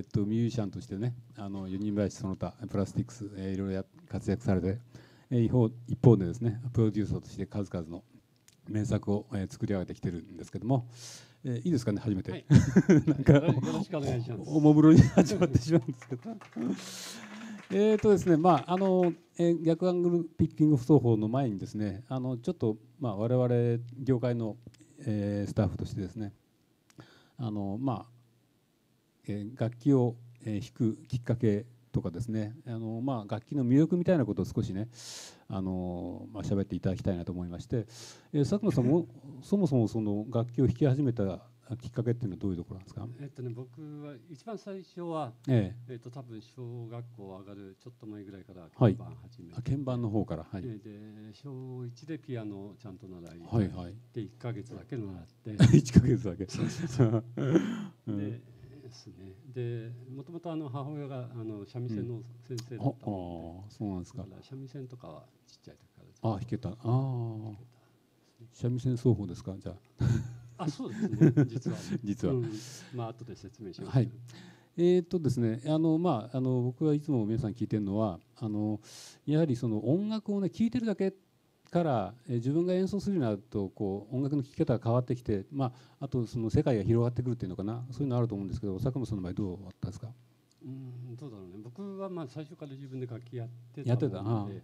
えー、っとミュージシャンとしてねあのユニバーシその他プラスティックス、えー、いろいろや活躍されて、えー、一方一方でですねプロデューサーとして数々の名作を、えー、作り上げてきてるんですけども、えー、いいですかね初めて、はい、なんかおもむろに始まってしまうんですけど。えーとですねまああのえー、逆アングルピッキング奏法の前にですねあのちょっとまあ我々業界の、えー、スタッフとしてですねあのまあ、えー、楽器を、えー、弾くきっかけとかですね。あの、まあ、楽器の魅力みたいなことを少しねあの、まあ喋っていただきたいなと思いまして、えー、佐久間さんも そもそもその楽器を弾き始めたきっかけっていうのはどういうところなんですか？えっとね、僕は一番最初は、ええ。えっと多分小学校上がるちょっと前ぐらいから鍵盤始めて、はい、鍵盤の方から、はい、で小一でピアノをちゃんと習い、はいはい、で一ヶ月だけ習って。一ヶ月だけ。でですね。で、もともとあの母親があの三味線の先生だったので、うん、あそうなんですか。三味線とかはちっちゃい時から。あ、弾けた。ああ。三味線奏法ですか、じゃあ。あそうですね実は、実は、うん、まあ後で説明します、はいえー、っとですねあのまああの僕がいつも皆さん聞いてるのはあのやはりその音楽をね聴いてるだけからえ自分が演奏するようになるとこう音楽の聴き方が変わってきて、まあ、あとその世界が広がってくるっていうのかな。そういうのあると思うんですけど佐久間さんの場合どうだったんですか？うんどうだろうね。僕はまあ最初から自分で楽器やってたので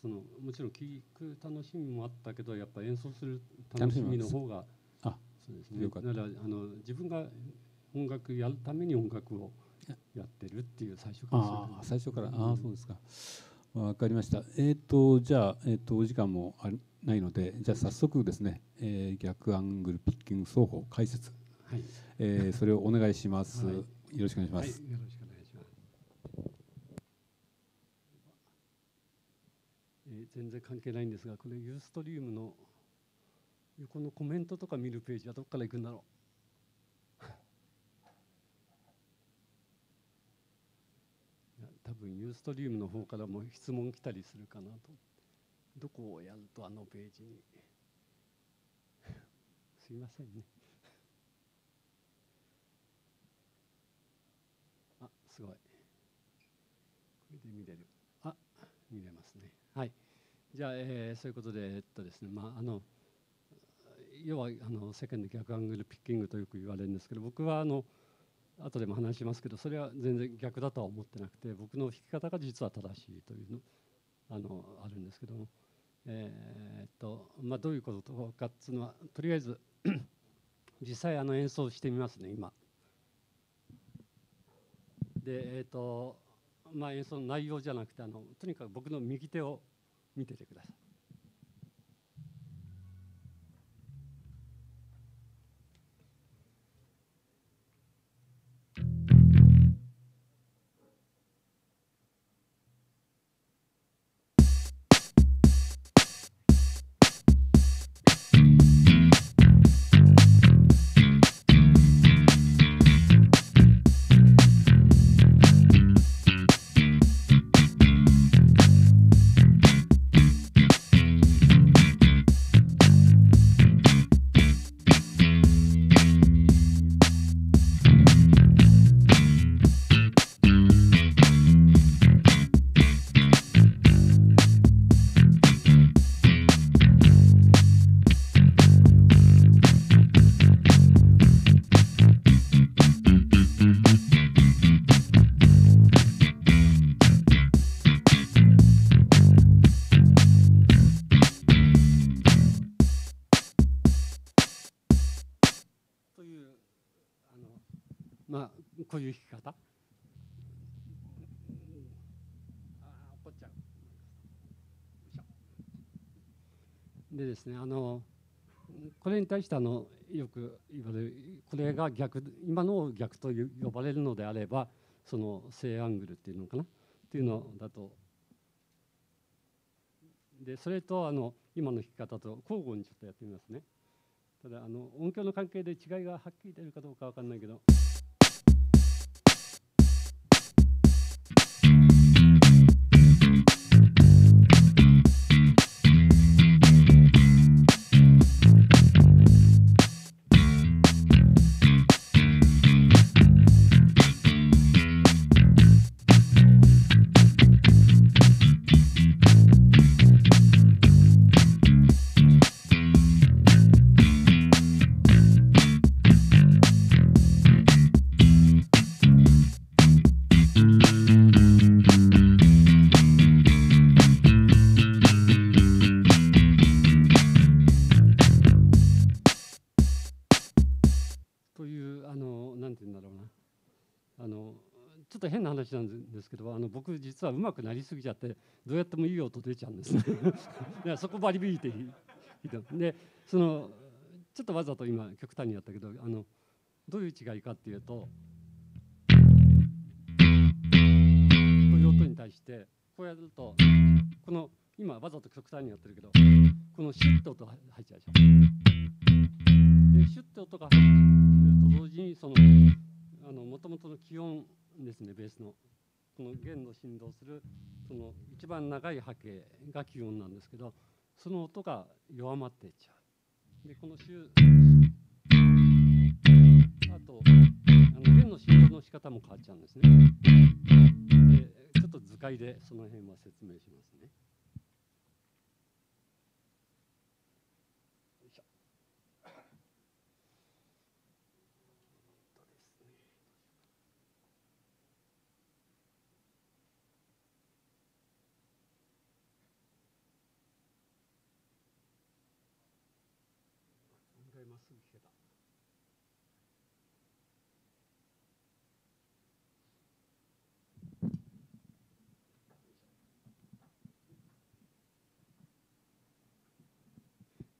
そのもちろん聴く楽しみもあったけどやっぱ演奏する楽しみの方がそうですね。だからあの自分が音楽やるために音楽をやってるっていう最初からあ最初から、うん、ああそうですかわかりました。えっ、ー、とじゃあ、えーと、お時間もあないのでじゃあ早速ですね、えー、逆アングルピッキング奏法解説、はい。えー、それをお願いします、はい、よろしくお願いします、はい、よろしくお願いします、えー、全然関係ないんですがこれユーストリームのこのコメントとか見るページはどこから行くんだろう多分ユーストリームの方からも質問来たりするかなと。どこをやるとあのページに。すいませんね。あすごい。これで見れる。あ見れますね。はい。じゃあ、えー、そういうことでえっとですね。まああの要はあの世間で逆アングルピッキングとよく言われるんですけど僕はあの後でも話しますけどそれは全然逆だとは思ってなくて僕の弾き方が実は正しいというのあのあるんですけども、えー、っとまあ、どういうことかっていうのはとりあえず 実際あの演奏してみますね今。でえー、っとまあ、演奏の内容じゃなくてあのとにかく僕の右手を見ててください。こういう弾き方？でですねあのこれに対してあのよく言われるこれが逆今のを逆と呼ばれるのであればその正アングルっていうのかな？っていうのだと。でそれとあの今の弾き方と交互にちょっとやってみますね。ただあの音響の関係で違いがはっきり出るかどうか分かんないけど。っと変な話なんですけどあの僕実はうまくなりすぎちゃってどうやってもいい音出ちゃうんです ねそこバリビーってでそのちょっとわざと今極端にやったけどあのどういう違いかっていうとこういう音に対してこうやるとこの今わざと極端にやってるけどこのシュッと音が入っちゃうでしょ。でシュッと音が入ると同時にそのあの元々の気温ですねベースのこの弦の振動するその一番長い波形が気温なんですけどその音が弱まっていっちゃう。でこの週あとあの弦の振動の仕方も変わっちゃうんですね。でちょっと図解でその辺は説明しますね。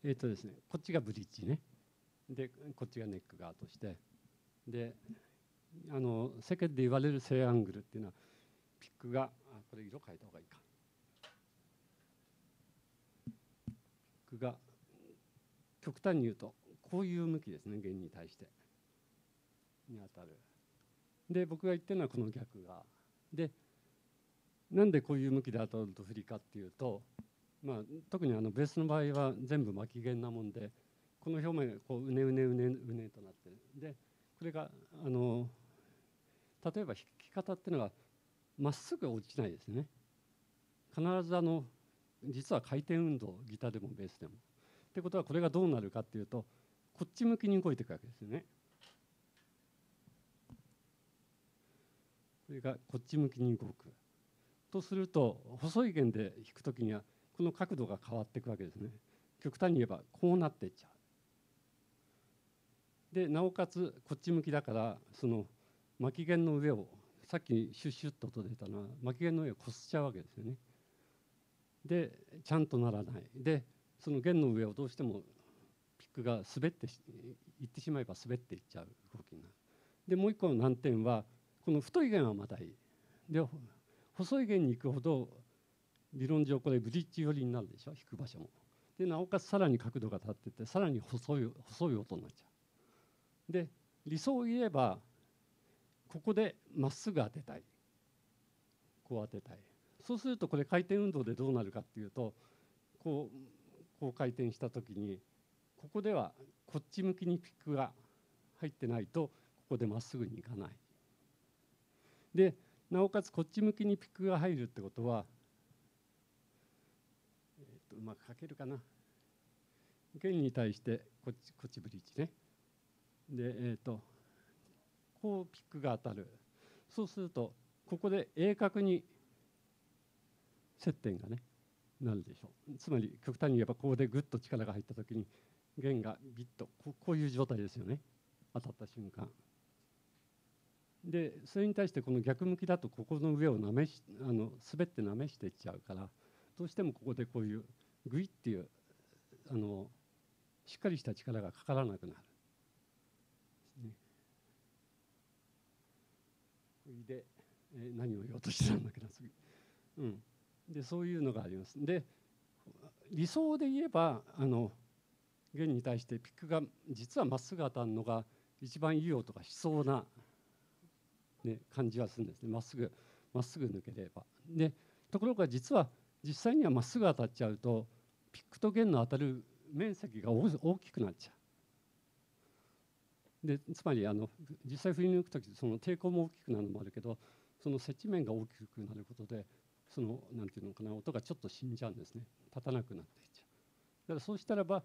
えっ、ー、とですね、こっちがブリッジね。で、こっちがネック側として。で、あの世間で言われる正アングルっていうのは、ピックが、あこれ色変えた方がいいか。ピックが極端に言うとこういう向きですね弦に対してに当たるで僕が言ってるのはこの逆側でなんでこういう向きで当たると振りかっていうと、まあ、特にあのベースの場合は全部巻き弦なもんでこの表面がこううねうねうねうねとなってでこれがあの例えば弾き方っていうのはまっすぐ落ちないですね必ずあの実は回転運動ギターでもベースでも。ってことはこれがどうなるかっていうとこっち向きに動いていくわけですよね。それがこっち向きに動く。とすると細い弦で弾く時にはの角度が変わっていくわけですね。極端に言えばこうなっていっちゃう。でなおかつこっち向きだからその巻き弦の上をさっきシュッシュッと音出たのは巻き弦の上をこすっちゃうわけですよね。でちゃんとならない。でその弦の上をどうしてもピックが滑っていってしまえば滑っていっちゃう動きになる。でもう一個の難点はこの太い弦はまだいい。で細い弦に行くほど理論上これブリッジ寄りになるでしょ弾く場所も。でなおかつさらに角度が立っててさらに細い細い音になっちゃう。で理想を言えばここでまっすぐ当てたいこう当てたいそうするとこれ回転運動でどうなるかっていうとこうこう回転した時にここではこっち向きにピックが入ってないとここでまっすぐにいかない。でなおかつこっち向きにピックが入るってことは、うまく書けるかな。弦に対してこっちこっちブリッジね。でえっ、ー、とこうピックが当たる。そうするとここで鋭角に接点がねなるでしょう。つまり極端に言えばここでグッと力が入った時に弦がビッとこういう状態ですよね。当たった瞬間。でそれに対してこの逆向きだとここの上をなめしあの滑ってなめしていっちゃうからどうしてもここでこういうグイっていうあのしっかりした力がかからなくなる。で、え、何を言おうとしてたんだけど次、うん、でそういうのがあります。で理想で言えばあの弦に対してピックが実はまっすぐ当たるのが一番いい音がしそうな、ね、感じはするんですねまっすぐまっすぐ抜ければ。でところが実は実際にはまっすぐ当たっちゃうとピックと弦の当たる面積が大きくなっちゃう。でつまりあの実際振り抜く時その抵抗も大きくなるのもあるけどその接地面が大きくなることでそのなんていうのかな音がちょっと死んじゃうんですね立たなくなっていっちゃう。だからそうしたらば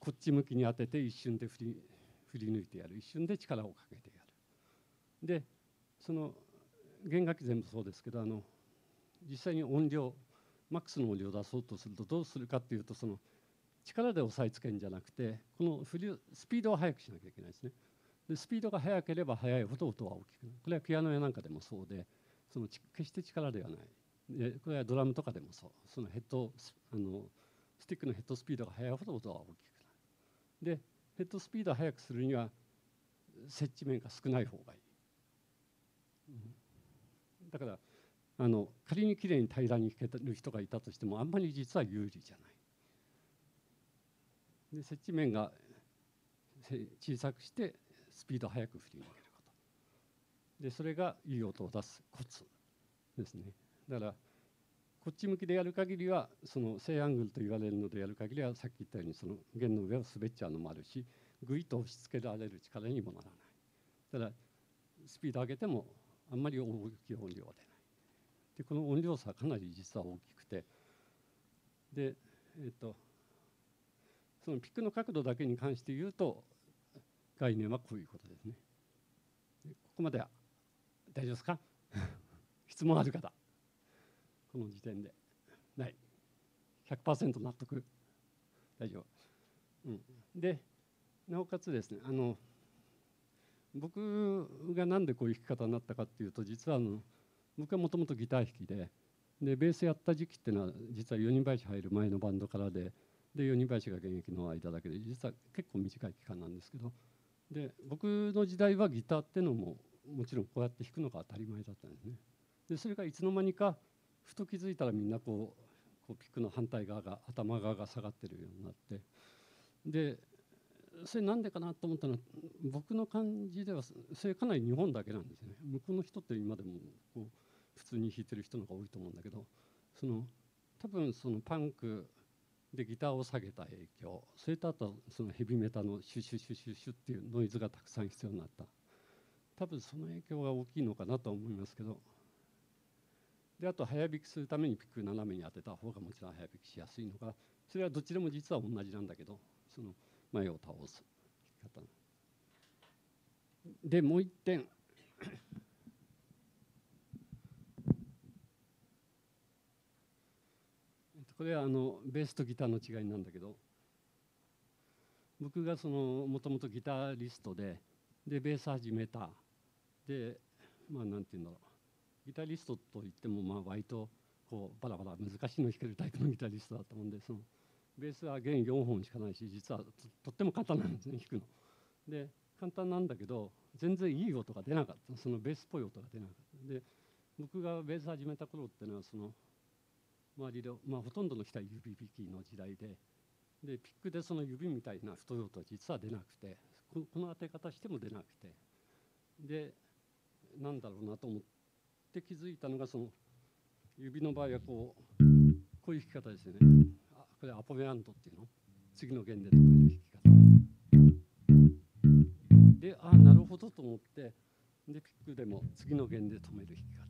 こっち向きに当てて一瞬で振り振り抜いてやる一瞬で力をかけてやるでその弦楽器全部そうですけどあの実際に音量マックスの音量を出そうとするとどうするかっていうとその力で押さえつけるんじゃなくてこの振りスピードを速くしなきゃいけないですね。でスピードが速ければ速いほど音は大きくなる。これはピアノやなんかでもそうでその決して力ではない。でこれはドラムとかでもそう。そのヘッドあのスティックのヘッドスピードが速いほど音は大きくなる。でヘッドスピードを速くするには接地面が少ない方がいい、うん、だからあの仮にきれいに平らに弾ける人がいたとしてもあんまり実は有利じゃない。で接地面が小さくしてスピード速く振り上げること。でそれがいい音を出すコツですね。だからこっち向きでやる限りはその正アングルと言われるのでやる限りはさっき言ったようにその弦の上を滑っちゃうのもあるしぐいっと押し付けられる力にもならない。ただスピード上げてもあんまり大きい音量は出ない。でこの音量差かなり実は大きくて。でえっ、とそのピックの角度だけに関して言うと概念はこういうことですね。ここまでは大丈夫ですか？質問ある方。この時点で。ない。100%納得。大丈夫、うん、でなおかつですねあの僕が何でこういう弾き方になったかっていうと実はあの僕はもともとギター弾きででベースやった時期っていうのは実は四人林入る前のバンドからでで四人林が現役の間だけで実は結構短い期間なんですけどで僕の時代はギターっていうのももちろんこうやって弾くのが当たり前だったんですね。でそれがいつの間にかふと気づいたらみんなこうこうピックの反対側が頭側が下がってるようになってでそれなんでかなと思ったのは僕の感じではそれかなり日本だけなんですよね。向こうの人って今でもこう普通に弾いてる人の方が多いと思うんだけどその多分そのパンクでギターを下げた影響それとあとそのヘビメタのシュシュシュシュシュっていうノイズがたくさん必要になった。多分その影響が大きいのかなと思いますけど。であと早弾きするためにピック斜めに当てた方がもちろん早弾きしやすいのかそれはどっちでも実は同じなんだけどその前を倒す弾き方でもう一点。これはあのベースとギターの違いなんだけど。僕がそのもともとギタリストででベース始めた。でまあなんて言うんだろう。ギタリストといってもまあ割とこうバラバラ難しいの弾けるタイプのギタリストだったもんでそのベースは弦4本しかないし実はとっても簡単なんですね弾くの。で簡単なんだけど全然いい音が出なかった。そのベースっぽい音が出なかった。で僕がベース始めた頃っていうのはその周りで、まあ、ほとんどの人は指弾きの時代ででピックでその指みたいな太い音は実は出なくてこの当て方しても出なくて。でなんだろうなと思って気づいたのがその指の場合はこうこういう弾き方ですよね。これアポメアントっていうの？次の弦で止める弾き方。でああなるほどと思ってでピックでも次の弦で止める弾き方。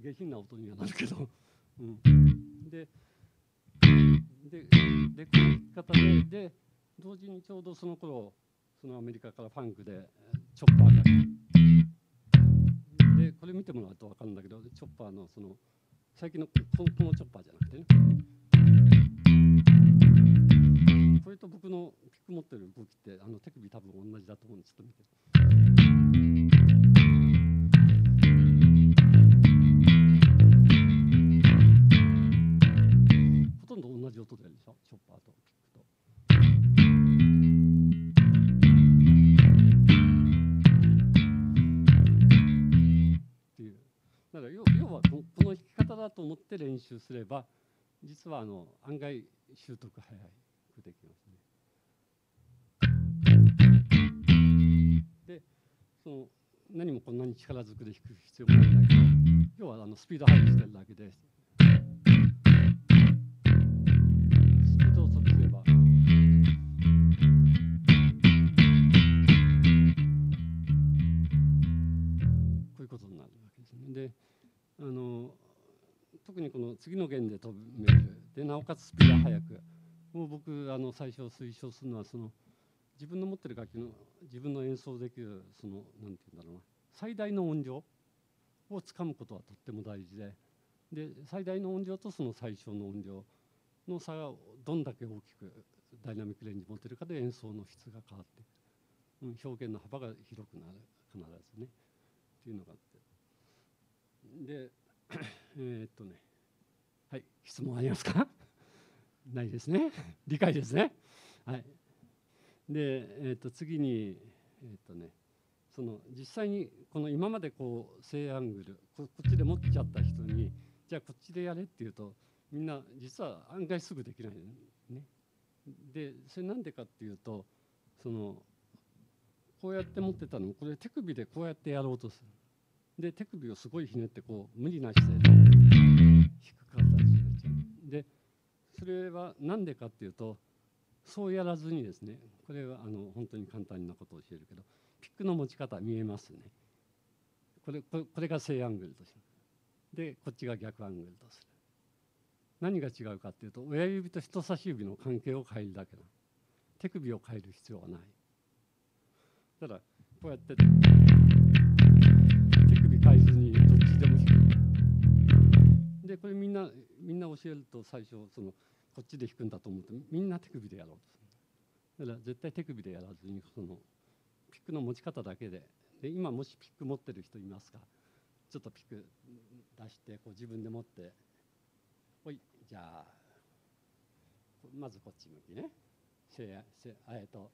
下品な音にはなるけど、うん、でででこういう方でで同時にちょうどその頃そのアメリカからファンクでチョッパーがでこれ見てもらうと分かるんだけどチョッパーのその最近のこのこのチョッパーじゃなくてねこれと僕のピック持ってる動きってあの手首多分同じだと思うんですちょっと見て。音出るでしょ？チョッパーとピックと。っていうだから要要はこの弾き方だと思って練習すれば実はあの案外習得早くできますね。でその何もこんなに力ずくで弾く必要もないんだけど要はあのスピード速くしてるだけでであの特にこの次の弦で飛める。でなおかつスピードが速く。もう僕あの最初推奨するのはその自分の持ってる楽器の自分の演奏できるその何て言うんだろうな。最大の音量をつかむことはとっても大事で。で最大の音量とその最小の音量の差がどんだけ大きくダイナミックレンジ持ってるかで演奏の質が変わってうん、表現の幅が広くなる必ずねっていうのがで えー、っとね。はい質問ありますか？ないですね。理解ですね。はい。で、えー、っと次にえー、っとね。その実際にこの今までこう正アングルこっちで持っちゃった人にじゃあこっちでやれっていうとみんな実は案外すぐできないね。でそれなんでかっていうとそのこうやって持ってたのこれ手首でこうやってやろうとするで手首をすごいひねってこう無理な姿勢で引く形になっちゃう。でそれは何でかっていうとそうやらずにですねこれはあの本当に簡単なことを教えるけどピックの持ち方見えますね。これこれが正アングルとする。でこっちが逆アングルとする。何が違うかっていうと親指と人差し指の関係を変えるだけだ手首を変える必要はない。ただこうやってでもでこれみんなみんな教えると。最初そのこっちで弾くんだと思ってみんな手首でやろうとだから絶対手首でやらずにそのピックの持ち方だけでで今もしピック持ってる人いますか？ちょっとピック出してこう自分で持ってほい。じゃあまずこっち向きね。せやせえっと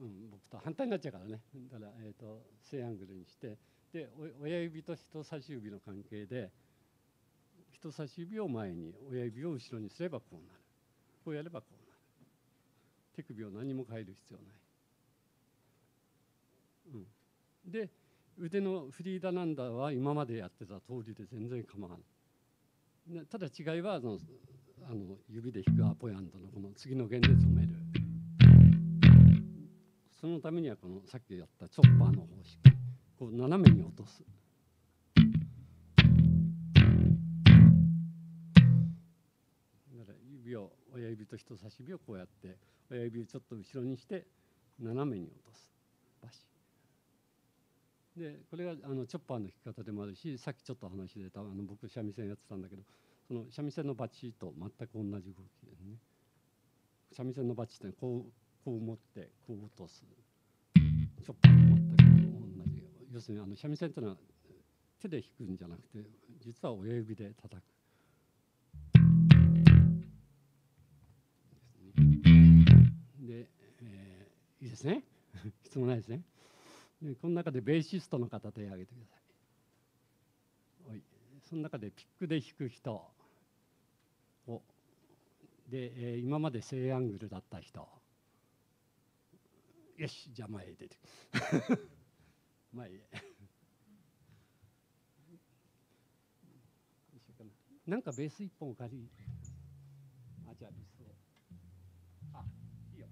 うん、僕と反対になっちゃうからねだから、えーと、正アングルにして。で親指と人差し指の関係で人差し指を前に親指を後ろにすればこうなる。こうやればこうなる。手首を何も変える必要ない、うん、で腕のフリーダナンダーは今までやってた通りで全然構わない。ただ違いはあのあの指で弾くアポヤンドのこの次の弦で止める。そのためにはこのさっきやったチョッパーの方式こう斜めに落とす。だから指を親指と人差し指をこうやって親指をちょっと後ろにして斜めに落とす。バシ。でこれがあのチョッパーの弾き方でもあるしさっきちょっと話出たあの僕三味線やってたんだけどその三味線のバチと全く同じ動きですね。三味線のバチってこうこう持ってこう落とす。チョッパー。と全く同じ要するにあの三味線っていうのは手で弾くんじゃなくて実は親指で叩く。で、えー、いいですね。質問ないですね。でこの中でベーシストの方手を挙げてください。いその中でピックで弾く人。をで、えー、今まで正アングルだった人。よしじゃあ前へ出て前へ なんかベース一本借り。あじゃあビスをあいいよ。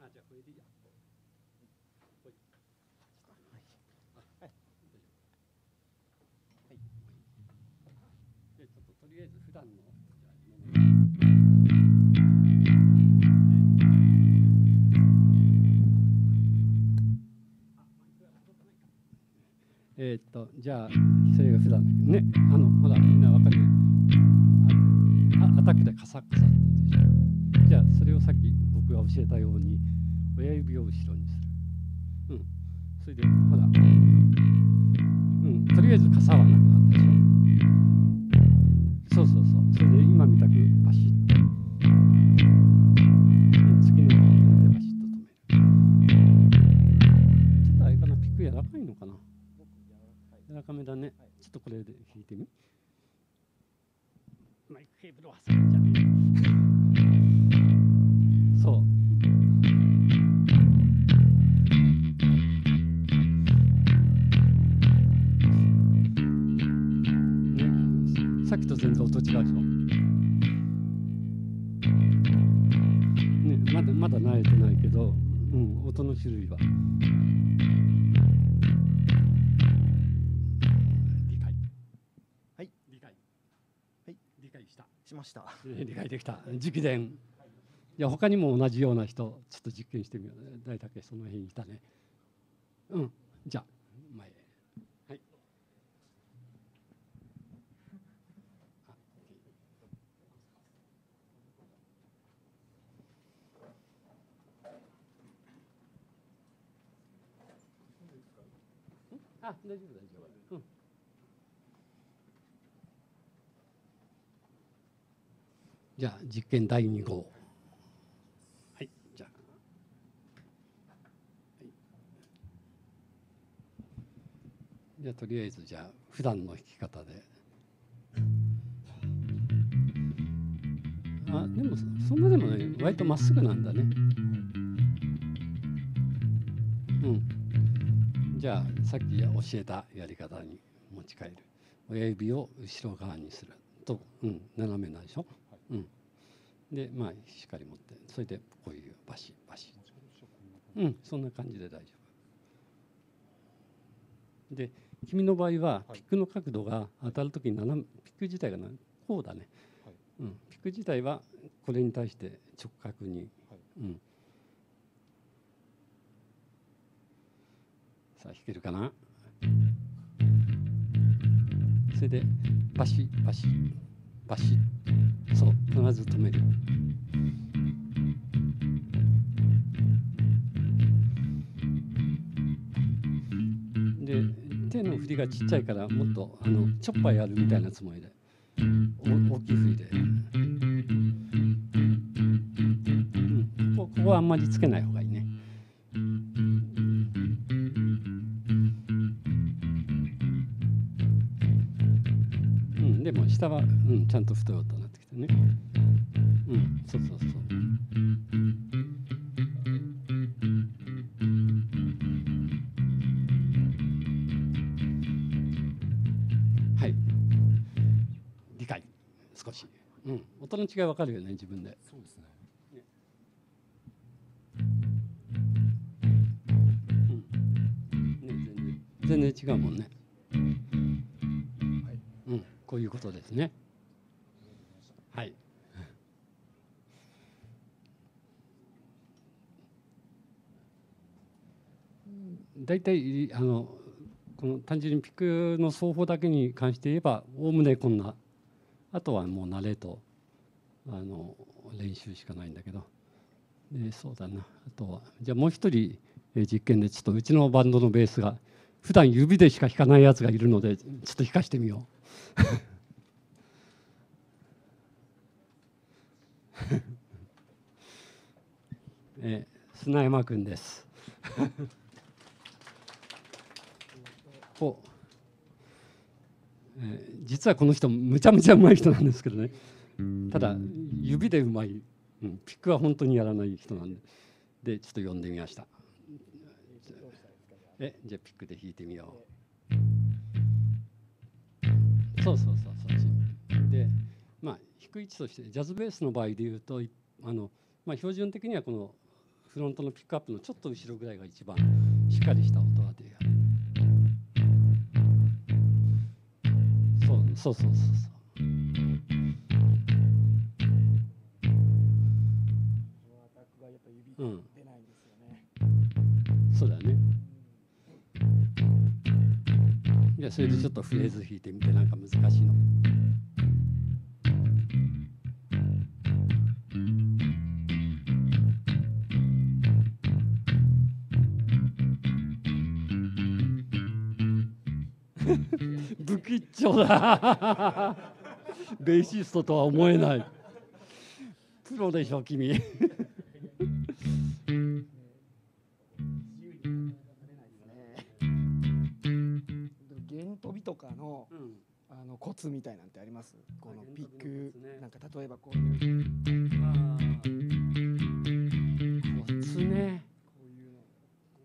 あじゃあこれでいいやえー、っとじゃあそれが普段だけどね。あのほらみんなわかるあアタックでカサカサって言ってじゃあそれをさっき僕が教えたように親指を後ろにする。うん。それでほら。うん。とりあえずカサはなくなったでしょ。そうそうそう。それで今みたく柔らかめだね、はい、ちょっとこれで弾いてみ。マイクケーブルを挟んじゃねそう。ねさっきと全然音違うでしょ。ねまだまだ慣れてないけど、うん、音の種類は。しました。理解できた。直伝。じゃあ他にも同じような人ちょっと実験してみよう。大体その辺にいたね。うん。じゃあ前へはいあ大丈夫大丈夫、うんじゃあ実験第2号。はいじゃあ、はい、じゃあとりあえずじゃあ普段の弾き方で。あでもそんなでもね割とまっすぐなんだね。うん。じゃあさっき教えたやり方に持ち帰る。親指を後ろ側にする。と、うん、斜めなんでしょ、うん、でまあしっかり持ってそれでこういうバシバシ。うんそんな感じで大丈夫。で君の場合はピックの角度が当たる時に斜めピック自体がなこうだね、はい。うん、ピック自体はこれに対して直角に、はい。うん、さあ弾けるかな？それでバシバシバシそう必ず止める。で手の振りがちっちゃいからもっとあのチョッパーやるみたいなつもりで。お大きい振りで、うん、こここはあんまりつけない方がいい。下は、うん、ちゃんと太い音になってきてね。うん、そうそうそう。はい。理解。少し。うん、音の違いわかるよね、自分で。そうですねね、全然、全然違うもんね。こういうことですね。はい。大体あのこの単純にピックの奏法だけに関して言えばおおむねこんなあとはもう慣れとあの練習しかないんだけどでそうだなあとはじゃあもう一人実験でちょっとうちのバンドのベースが普段指でしか弾かないやつがいるのでちょっと弾かしてみよう。え砂山くんです。こう、えー実はこの人むちゃむちゃうまい人なんですけどね。ただ指でうまい、うん、ピックは本当にやらない人なんで。でちょっと呼んでみました。えじゃあピックで弾いてみよう。そうそうそうそうでまあ弾く位置としてジャズベースの場合でいうといあの、まあ、標準的にはこのフロントのピックアップのちょっと後ろぐらいが一番しっかりした音が出る。そうそうそうそうそう。うん。そうだよねそれでちょっとフレーズ弾いてみてなんか難しいの。不吉祥だ。ベーシストとは思えない。プロでしょ君あのコツみたいなんてあります？このピックツね。なんか例えばこういうコツね。こういうの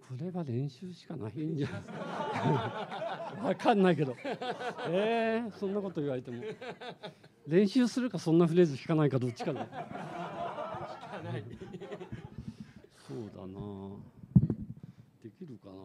これは練習しかないんじゃ。な いわかんないけど。えー、そんなこと言われても。練習するかそんなフレーズ弾かないかどっちかだそうだな。できるかな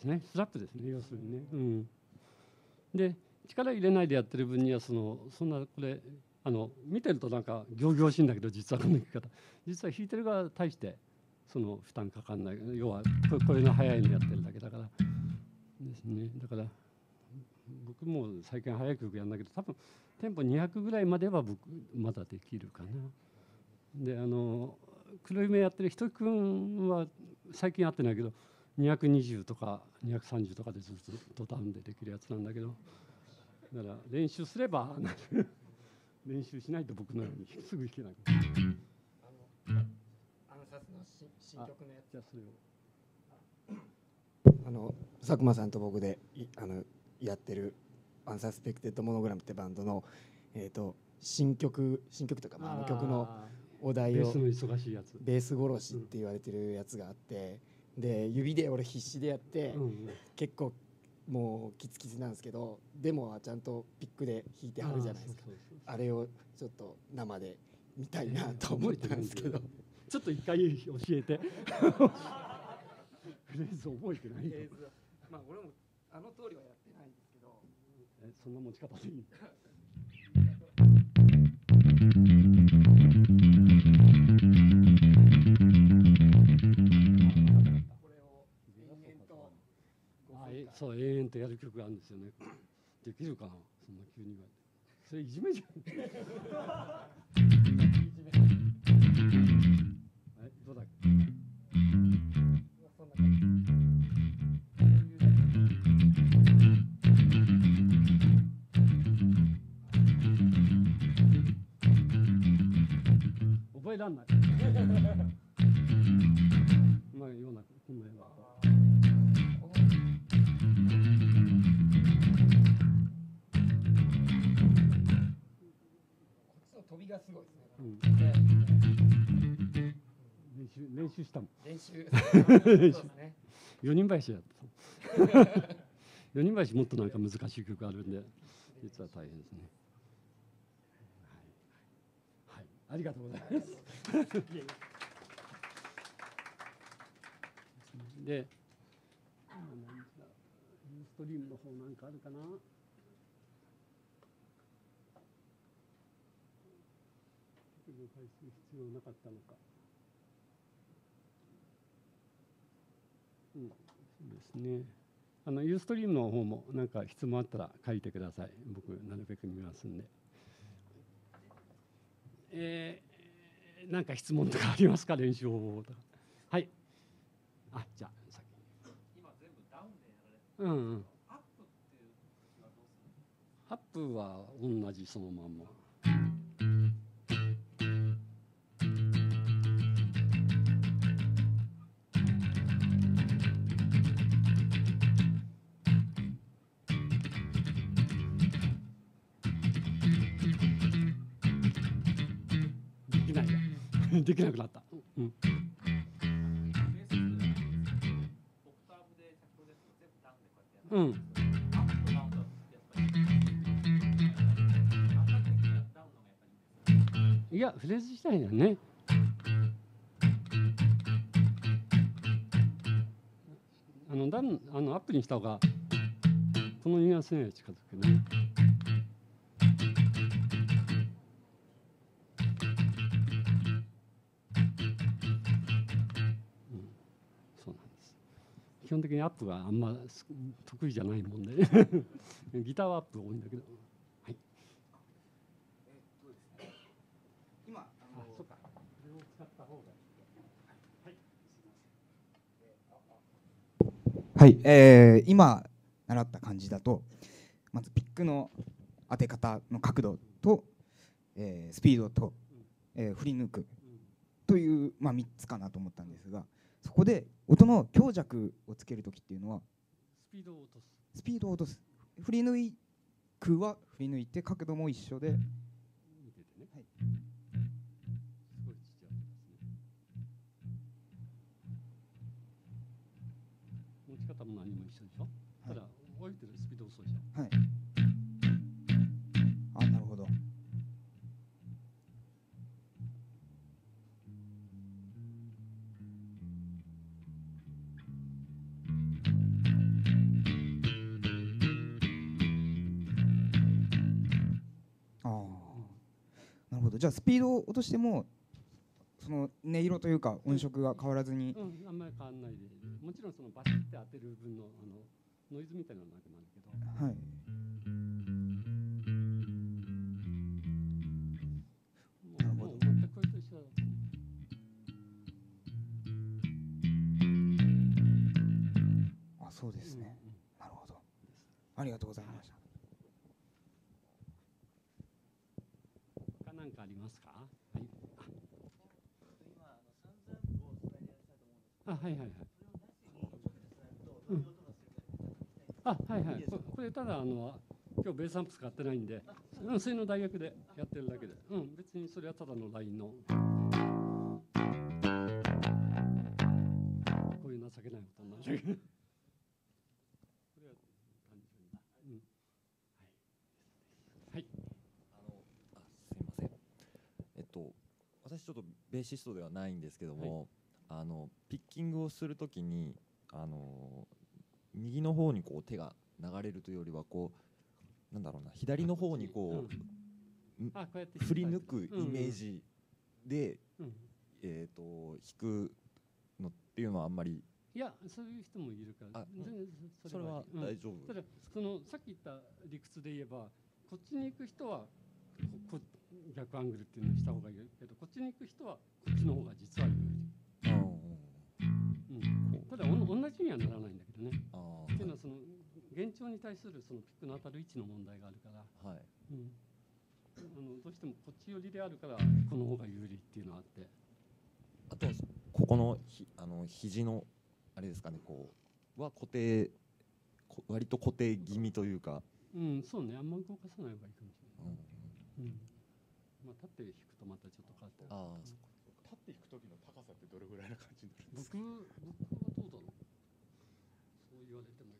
ですね。スラップですね。要するにね。うん、で力入れないでやってる分にはそのそんなこれあの見てるとなんか仰々しいんだけど実はこの弾き方。実は弾いてる側に対してその負担かかんない。要はここれの速いのやってるだけだから。ですね。だから僕も最近速い曲やんだけど多分テンポ200ぐらいまでは僕まだできるかな。であの黒夢やってる人くんは最近会ってないけど220とか230とかでずっとドタンでできるやつなんだけどだから練習すれば 練習しないと僕のように すぐ弾けなくなるあのアンサスの新新曲のやじゃあそれを。つあの佐久間さんと僕でいあのやってるアンサスペクテッドモノグラムってバンドのえっ、と新曲新曲というか、まあ、あの曲のあお題をーベースの忙しいやつ、ベース殺しって言われてるやつがあって、で指で俺必死でやって、うんうん。結構もうキツキツなんですけどでもちゃんとピックで弾いてはるじゃないですか。あーそうそうそうあれをちょっと生で見たいなと思ったんですけど、ちょっと一回教えて。フレーズ覚えてないよ。まあ俺もあの通りはやってないんですけど。えそんな持ち方でいいそう永遠とやる曲があるんですよね。できるかな？そんな急に言われて。それいじめじゃん。え？どうだっけ？そんな感じ。覚えらんない。まあようなこんなようながすごいですね。うん。で練習練習したもん。練習。そうですね四人林やった。四人林もっとなんか難しい曲あるんで実は大変ですね。はい、はい、ありがとうございます。でユーストリームの方なんかあるかな？特に返す必要なかったのかうんそうですね。あのユーストリームの方もなんか質問あったら書いてください。僕なるべく見ますんで。えー、なんか質問とかありますか？練習方法とか。はい。あ、じゃあ先。今全部ダウンでやられてうんうん。アップっていう時はどうするアップは同じそのまんま。にはダウンの方がやっぱりいいんいや、フレーズ自体がね。あの、ダウン、あの、アップにした方が。このニュアンスには近づくね。基本的にアップがあんます得意じゃないもんで、ギターはアップ多いんだけど。はい。今ああの、そうか。これを使った方が。はい。はい、えー今習った感じだとまずピックの当て方の角度と、えースピードと、えー振り抜くという、まあ、3つかなと思ったんですがそこで音の強弱をつける時っていうのはスピードを落とす。スピードを落とす振り抜くは振り抜いて角度も一緒で。持ち方も何も一緒でしょ？ただ、動いてるスピード遅いじゃん。はいほどじゃあスピードを落としてもその音色というか音色が変わらずに、うん、あんまり変わんないで、もちろんそのバシッて当てる分のあのノイズみたいなのがなくなるけど、はい。そうですね、うんうん。なるほど。ありがとうございました他なんかありますか？はい。あ、はいはいはい。うんあ、はいはい。ここれただあの今日ベースアンプ使ってないんで、うん、それの大学でやってるだけで、うん、別にそれはただのラインの。こういう情けないことになるだけど。これは単純だ。うん。はい。はい。あのあすいませんえっと私ちょっとベーシストではないんですけども、あのピッキングをするときにあの右の方にこう手が流れるというよりはこうなんだろうな左の方にこう、振り抜くイメー。ジで、えっ、と弾くのっていうのはあんまりいや、そういう人もいるからそれは。うん。大丈夫、ただそのさっき言った理屈で言えばこっちに行く人はここ逆アングルっていうのにした方がいいけどこっちに行く人はこっちの方が実は有利、うんうん、ただおん。同じにはならないんだけどね。あっていうのはその幻聴に対するそのピックの当たる位置の問題があるから、ーはい。うん、あのどうしてもこっち寄りであるからこの方が有利っていうのがあって。あとここのひあの肘のあれですかねこうは固定こ割と固定気味というか、うんそうね。あんま動かさない方がいいかもしれない、うんうんまあ、立って弾くとまたちょっと変わってああうんそっか。立っていく時の高さってどれぐらいな感じになるんです僕か？僕はどうだろうそう言われても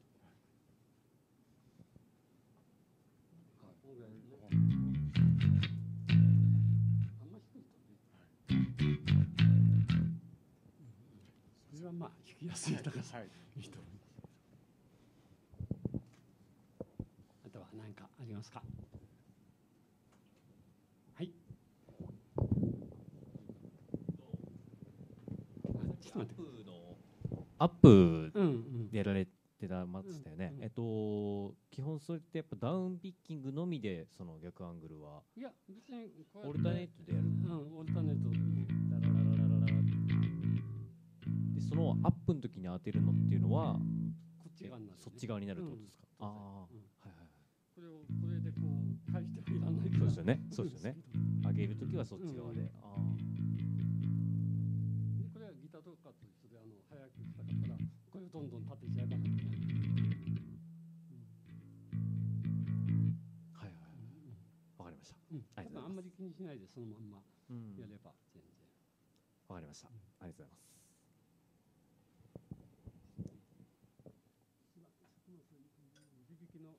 あこんぐらいねあんま低いとねそれはまあ弾きやすい高さはいいいと思いますあとは何かありますかはいちょっと待ってアップうんうんでやられてたましたよね、うんうんえっと基本それってやっぱダウンピッキングのみでその逆アングルは？いや別にオルタネートでやる。うんオルタネート。でラララララララでそのアップの時に当てるのっていうのはこっち側になる、ね、そっち側になるってことですか、うんああ、うん。はいはいこれをこれでこう返してはいらないそうですよね。そうですよね。上げる時はそっち側で、うんあでこれはギターとかと一緒であの早くしたかったらこれをどんどん立てちゃえばなくなる、あはいはいはい。わかりました。うん、あ多分あんまり気にしないでそのまんま。うん。やれば全然、わかりました。ありがとうございます。指引きの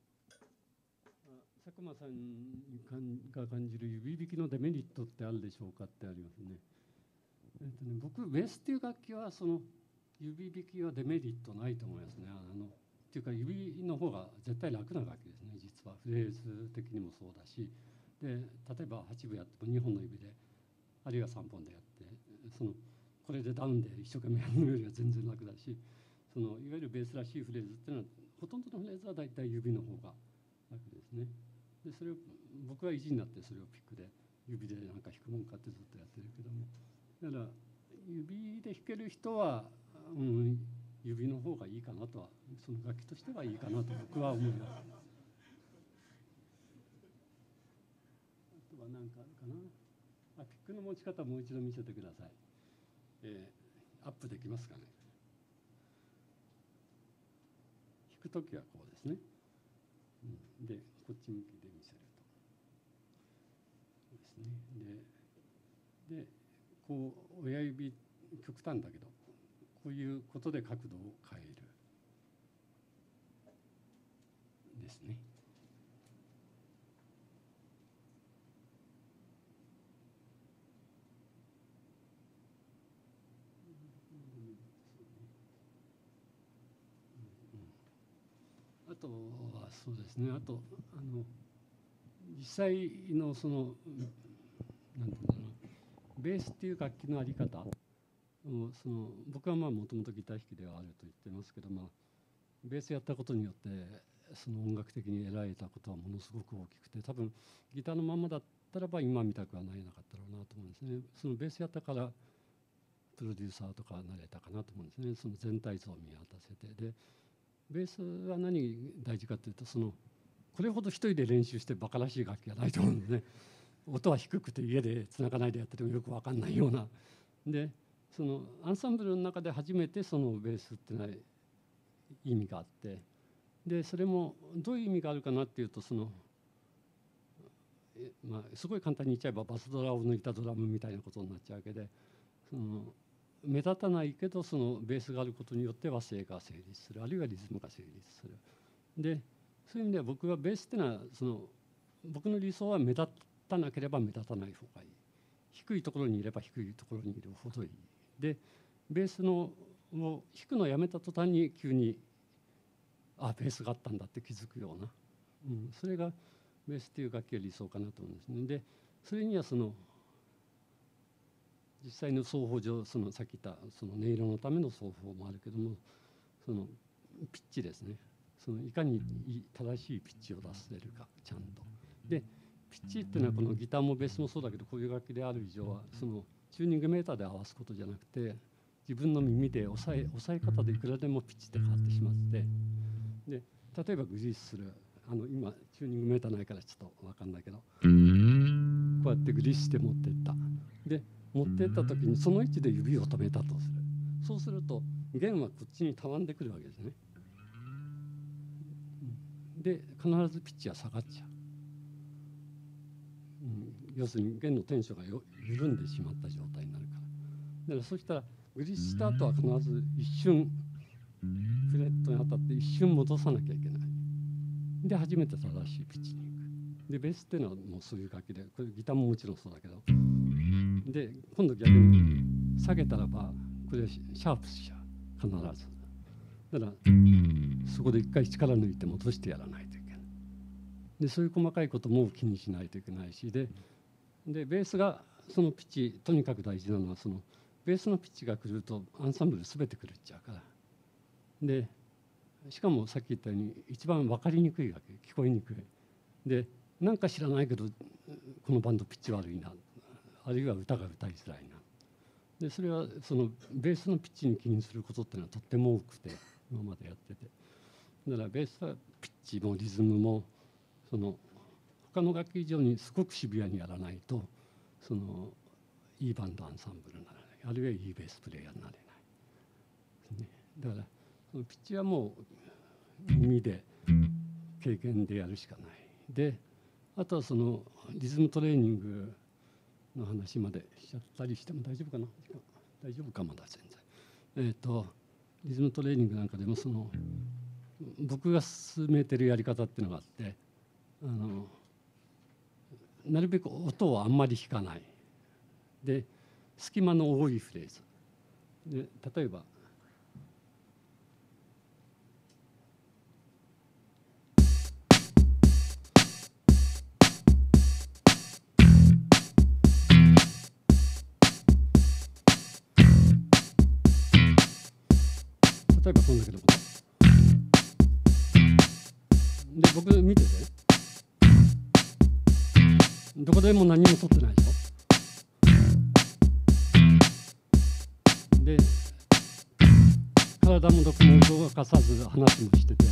あ佐久間さんにかんが感じる指弾きのデメリットってあるでしょうかってありますね。えっとね僕ベースっていう楽器はその指弾きはデメリットないと思いますね。あのっていうか指の方が絶対楽な楽器ですね実はフレーズ的にもそうだしで例えば8分やっても2本の指であるいは3本でやってそのこれでダウンで一生懸命やるよりは全然楽だしそのいわゆるベースらしいフレーズっていうのはほとんどのフレーズは大体指の方が楽ですね。でそれを僕は意地になってそれをピックで指でなんか弾くもんかってずっとやってるけどもだから指で弾ける人は、うん、指の方がいいかなとはその楽器としてはいいかなと僕は思います。あとは何かあるかなあピックの持ち方もう一度見せてください。えー、アップできますかね弾くときはこうですね。うん、でこっち向きで見せると。ですね。ででこう親指極端だけどういうことで角度を変える。ですね。あとはそうですねあとあの実際のそのベースっていう楽器のあり方うその僕はもともとギター弾きではあると言ってますけど、まあ、ベースやったことによってその音楽的に得られたことはものすごく大きくて多分ギターのままだったらば今みたくはなれなかったろうなと思うんですね。そのベースやったからプロデューサーとかなれたかなと思うんですね。その全体像を見渡せて。でベースは何大事かというとそのこれほど一人で練習してバカらしい楽器がないと思うんですね。音は低くて家でつながないでやっててもよく分かんないような。でそのアンサンブルの中で初めてそのベースっていうのは意味があって。でそれもどういう意味があるかなっていうとそのまあすごい簡単に言っちゃえばバスドラを抜いたドラムみたいなことになっちゃうわけでその目立たないけどそのベースがあることによって和声が成立する。あるいはリズムが成立する。でそういう意味では僕はベースっていうのはその僕の理想は目立たなければ目立たない方がいい。低いところにいれば低いところにいるほどいい。でベースのを弾くのをやめた途端に急にあベースがあったんだって気づくような、うん、それがベースっていう楽器が理想かなと思うんですね。でそれにはその実際の奏法上そのさっき言ったその音色のための奏法もあるけどもそのピッチですね。そのいかに正しいピッチを出せるかちゃんと。でピッチっていうのはこのギターもベースもそうだけどこういう楽器である以上はそのチューニングメーターで合わすことじゃなくて自分の耳で押さえ押さえ方でいくらでもピッチって変わってしまってで例えばグリースするあの今チューニングメーターないからちょっと分かんないけどこうやってグリースして持っていった。で持っていった時にその位置で指を止めたとする。そうすると弦はこっちにたわんでくるわけですね。で必ずピッチは下がっちゃう、うん、要するに弦のテンションがよ緩んでしまった状態になるから。だからそしたらグリッした後は必ず一瞬フレットに当たって一瞬戻さなきゃいけない。で初めて正しいピッチに行く。でベースっていうのはもうそういう楽器でこれギターももちろんそうだけど。で今度逆に下げたらばこれシャープしちゃう。必ず。だからそこで一回力抜いて戻してやらないといけないでそういう細かいことも気にしないといけないしででベースがそのピッチとにかく大事なのはそのベースのピッチが狂うとアンサンブル全て狂っちゃうから。でしかもさっき言ったように一番分かりにくいわけ聞こえにくい。でなんか知らないけどこのバンドピッチ悪いな。あるいは歌が歌いづらいな。でそれはそのベースのピッチに気にすることっていうのはとっても多くて今までやってて。だからベースはピッチもリズムもその他の楽器以上にすごくシビアにやらないとそのいいバンドアンサンブルにならない。あるいはいいベースプレーヤーになれない、ね、だからそのピッチはもう耳で経験でやるしかない。であとはそのリズムトレーニングの話までしちゃったりしても大丈夫かな。大丈夫かまだ全然。えっ、ー、とリズムトレーニングなんかでもその僕が進めてるやり方っていうのがあってあのなるべく音をあんまり弾かない。で隙間の多いフレーズ。で例えば例えばこんだけのこと。で僕見てて。どこでも何も取ってないでしょ？で体もどこも動かさず話もしてて。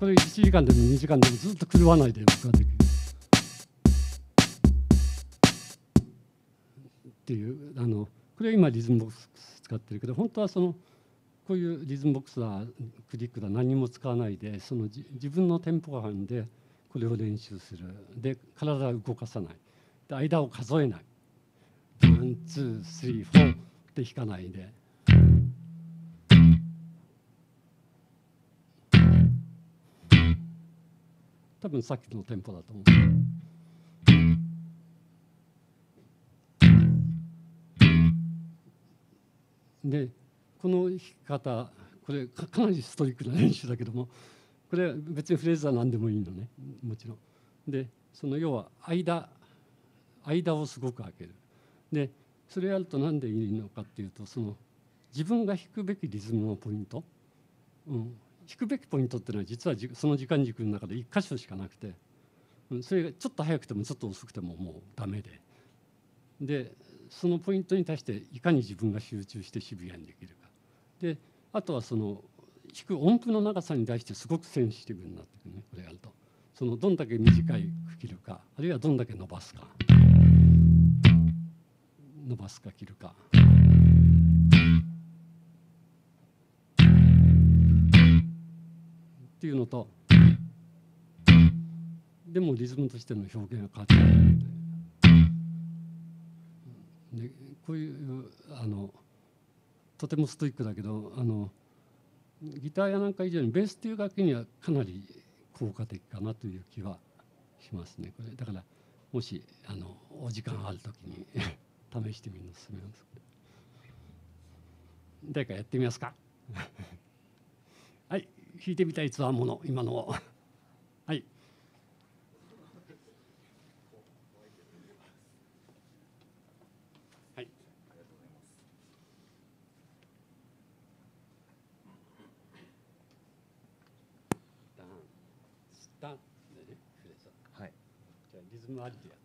これ1時間でも2時間でもずっと狂わないで僕はできる。っていうあのこれは今リズムボックス使ってるけど本当はそのこういうリズムボックスだクリックだ何も使わないでその自分のテンポ感でこれを練習するで体を動かさないで間を数えない one two three four って弾かないで。多分さっきのテンポだと思う。でこの弾き方これかなりストイックな練習だけどもこれ別にフレーズは何でもいいのね。もちろん。でその要は間間をすごく空ける。でそれやると何でいいのかっていうとその自分が弾くべきリズムのポイント、うん、弾くべきポイントっていうのは実はその時間軸の中で1箇所しかなくて、うん、それがちょっと早くてもちょっと遅くてももうダメで。でそのポイントに対していかに自分が集中してシビアにできるか。であとはその弾く音符の長さに対してすごくセンシティブになってくるねこれやると。そのどんだけ短いく切るかあるいはどんだけ伸ばすか。伸ばすか切るか。っていうのとでもリズムとしての表現が変わってくるで。でこういうあのとてもストイックだけどあのギターやなんか以上にベースという楽器にはかなり効果的かなという気はしますね。これだからもしあのお時間ある時に 試してみるのすめます誰かやってみますか？はい弾いてみたいつわもの今の not yet.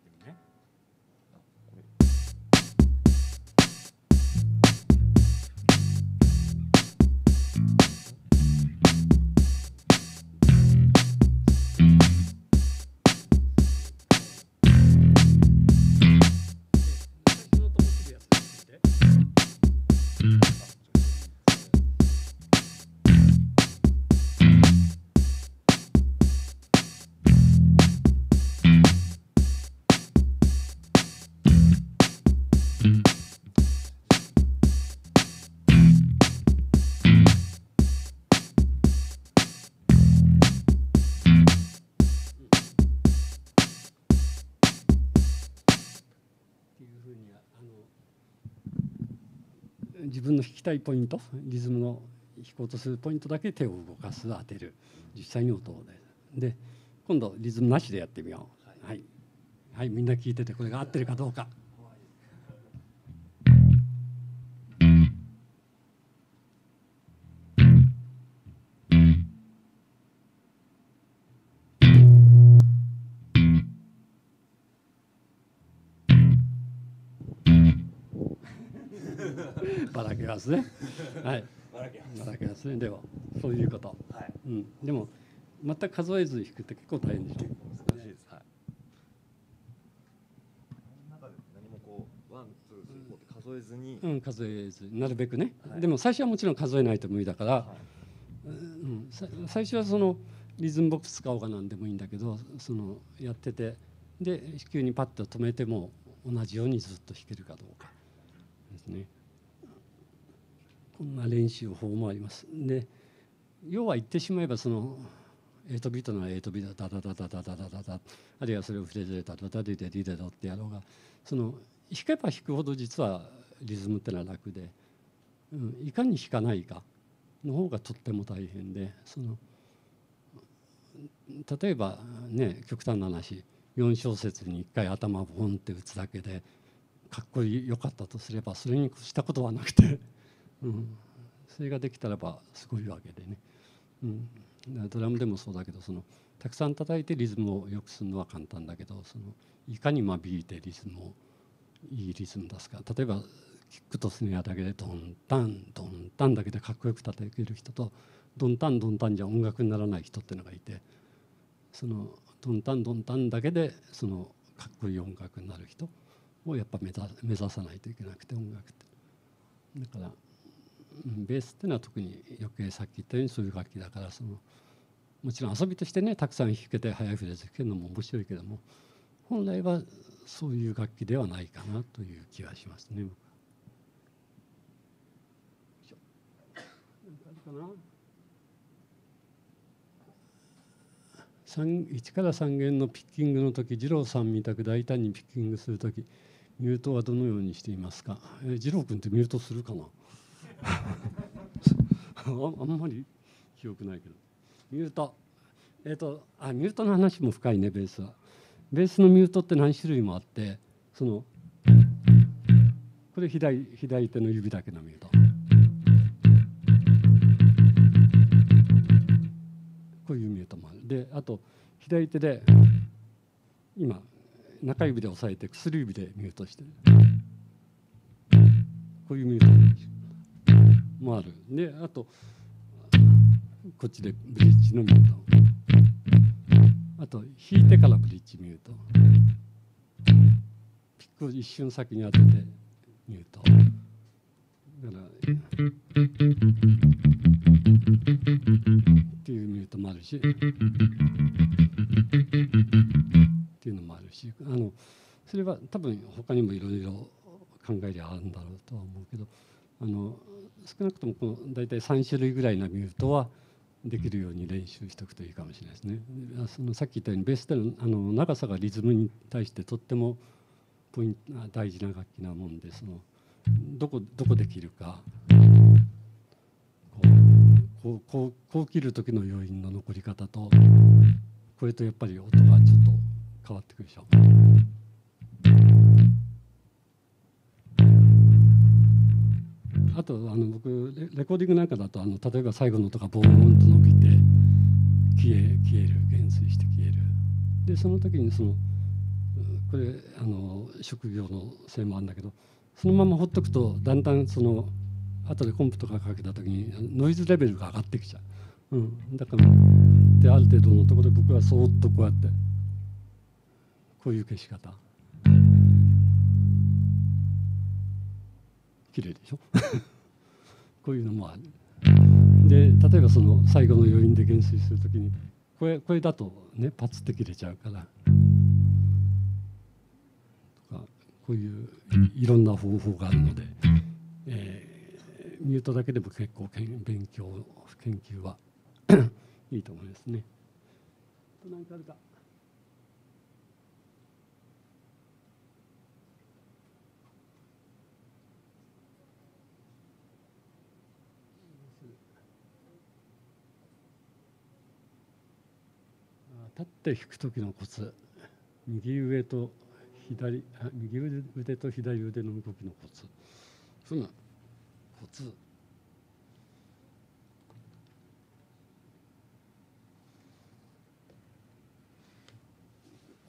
たいポイントリズムの弾こうとするポイントだけ手を動かす当てる。実際に音をでで今度リズムなしでやってみよう。はい、はい、みんな聞いててこれが合ってるかどうか。ばら けますね。はい。ばらけますね。でもそういうこと、うん、でも全く数えず弾くって結構大変でしょ難しいです。はい。中で何もこう one two three four って数えずに、うん、数えずなるべくね、はい。でも最初はもちろん数えないと無理だから、はい。うん、さ最初はそのリズムボックス使おうかなんでもいいんだけどそのやってて。で急にパッと止めても同じようにずっと弾けるかどうかですね。こんな練習法もあります。で要は言ってしまえばその8ビートなら8ビートダダダダダダダダダあるいはそれをフレーズでダダダディデディデドってやろうがその弾けば弾くほど実はリズムってのは楽で、うん、いかに弾かないかの方がとっても大変でその例えばね極端な話4小節に1回頭をポンって打つだけでかっこいいよかったとすればそれに越したことはなくて、うん、それができたらばすごいわけでね、うん、ドラムでもそうだけどそのたくさん叩いてリズムを良くするのは簡単だけどそのいかに間引いてリズムをいいリズム出すか。例えばキックとスネアだけでドンタンドンタンだけでかっこよく叩ける人とドンタンドンタンじゃ音楽にならない人っていうのがいてそのドンタンドンタンだけでそのかっこいい音楽になる人をやっぱ目指目指さないといけなくて音楽って。だからベースっていうのは特に余計さっき言ったようにそういう楽器だからそのもちろん遊びとしてねたくさん弾けて速いフレーズ弾けるのも面白いけども本来はそういう楽器ではないかなという気はしますね。僕はよいしょなんかあるかな三1から3弦のピッキングの時二郎さんみたく大胆にピッキングする時ミュートはどのようにしていますか、えー、二郎君ってミュートするかな？あんまり記憶ないけどミュート。えっ、とあミュートの話も深いねベースは。ベースのミュートって何種類もあってそのこれ左左手の指だけのミュート。こういうミュートもある。であと左手で今中指で押さえて薬指でミュートしてる。こういうミュートもある。もある。であとこっちでブリッジのミュート。あと弾いてからブリッジミュート。ピックを一瞬先に当ててミュート。だからっていうミュートもあるし。っていうのもあるし。あのそれは多分他にもいろいろ考えりゃあるんだろうとは思うけど。あの少なくともこの大体3種類ぐらいのミュートはできるように練習しておくといいかもしれないですね。そのさっき言ったようにベースでのあの長さがリズムに対してとってもポイント大事な楽器なもんでそのどこどこで切るかこうこうこう切る時の余韻の残り方とこれとやっぱり音がちょっと変わってくるでしょ。あとあの僕レコーディングなんかだとあの例えば最後の音がボーンと伸びて消え消える減衰して消える。でその時にそのこれあの職業のせいもあるんだけどそのままほっとくとだんだんその後でコンプとかかけた時にノイズレベルが上がってきちゃう、うん、だからである程度のところで僕はそっとこうやってこういう消し方。綺麗でしょ？こういうのもある。で例えばその最後の余韻で減衰する時にこれこれだとねパツって切れちゃうからとかこういういろんな方法があるので、えー、ミュートだけでも結構けん勉強研究は いいと思いますね。何かあるか。立って弾く時のコツ右上と左あ右腕と左腕の動きのコツ。そんなコツ。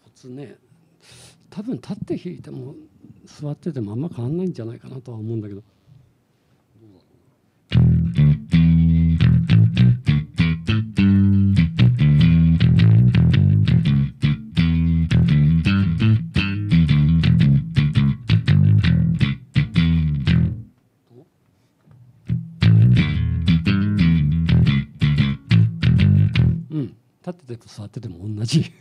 コツね。多分立って弾いても座っててもあんま変わんないんじゃないかなとは思うんだけど。立ってても座ってても同じ。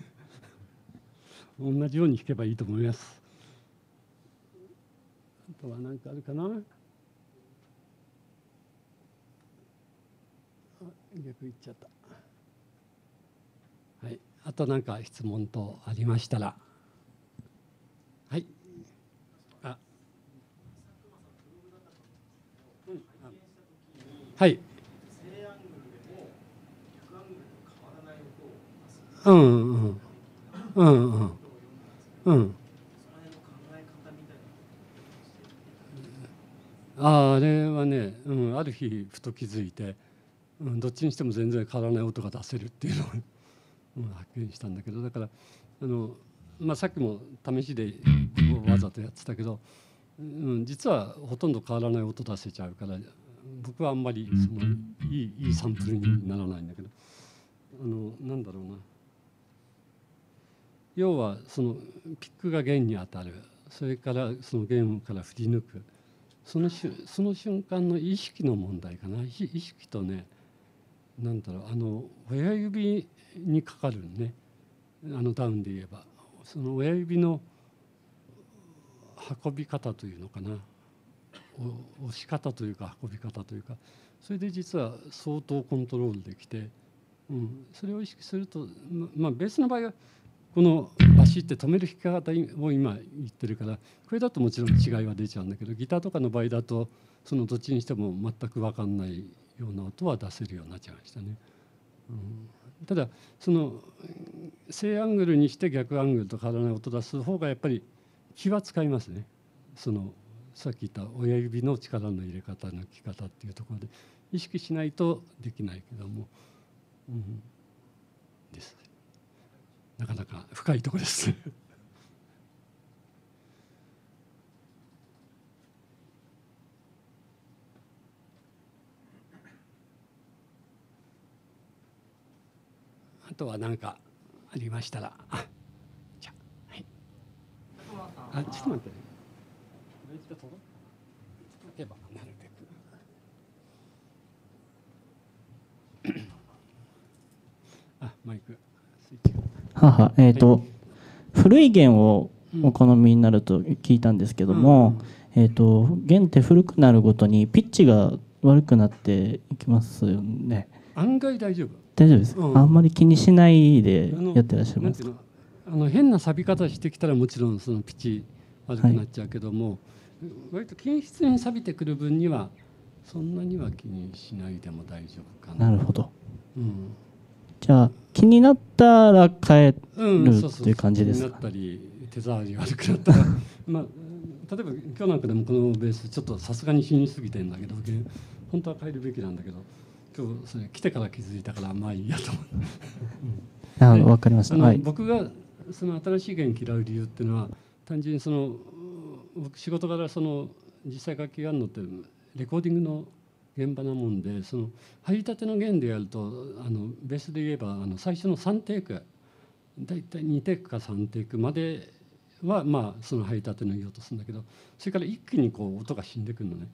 同じように弾けばいいと思います。あとは何かあるかな？逆いっちゃった。はい。あと何か質問等ありましたら。はい。あ。うん。あ。はい。うんうんうん。うんうんああれはね、うん、ある日ふと気づいて、うん、どっちにしても全然変わらない音が出せるっていうのを、うん、発見したんだけどだからあの、まあ、さっきも試しでわざとやってたけど、うん、実はほとんど変わらない音出せちゃうから僕はあんまりそのいいいいサンプルにならないんだけどあのなんだろうな。要はそのピックが弦に当たる。それからその弦から振り抜く。そのしその瞬間の意識の問題かな。意識とねなんだろうあの親指にかかるね。あのダウンで言えば。その親指の運び方というのかな。押し方というか運び方というか。それで実は相当コントロールできて、うん、それを意識するとまあベースの場合はこのバシって止める弾き方を今言ってるからこれだともちろん違いは出ちゃうんだけどギターとかの場合だとそのどっちにしても全く分かんないような音は出せるようになっちゃいましたね。うん、ただその正アングルにして逆アングルと変わらない音出す方がやっぱり気は使いますね。そのさっき言った親指の力の入れ方のき方っていうところで意識しないとできないけども、うん、です。なかなか深いところです。あとは何かありましたら。あ じゃあはい。あちょっと待って。ねけばなるべく。あマイク。ははえっ、と、古い弦をお好みになると聞いたんですけども、えっ、と弦って古くなるごとにピッチが悪くなっていきますよね。案外大丈夫。大丈夫です。か、うん。あんまり気にしないでやってらっしゃいます。かあの変な錆び方してきたらもちろんそのピッチ悪くなっちゃうけども、割と均質に錆びてくる分にはそんなには気にしないでも大丈夫かな。なるほど。うん。じゃあ気になったら変えうん、るそうそうっていう感じですか？気になったり手触り悪くなったら。まあ例えば今日なんかでもこのベースちょっとさすがに死にすぎてんだけど本当は変えるべきなんだけど今日それ来てから気づいたからまあいいやと思う。あでわかりましたはい僕がその新しい弦嫌う理由っていうのは単純にその僕仕事からその実際楽器やるのってレコーディングの現場なもんでその入りたての弦でやるとあのベースで言えばあの最初の3テイク大体2テイクか3テイクまではまあその入りたてのいい音するんだけどそれから一気にこう音が死んでくるのね。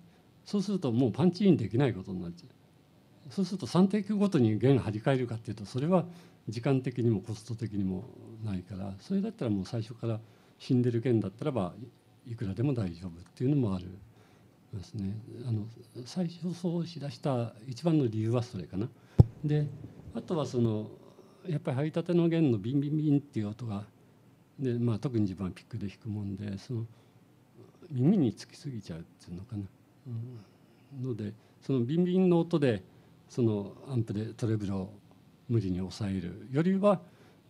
そうするともうパンチインできないことになっちゃう。そうすると3テイクごとに弦張り替えるかっていうとそれは時間的にもコスト的にもないからそれだったらもう最初から死んでる弦だったらばいくらでも大丈夫っていうのもある。ますね。あの最初そうしだした一番の理由はそれかな。であとはそのやっぱり入りたての弦のビンビンビンっていう音がで、まあ、特に自分はピックで弾くもんでその耳につきすぎちゃうっていうのかな。うん、のでそのビンビンの音でそのアンプでトレブルを無理に抑えるよりは、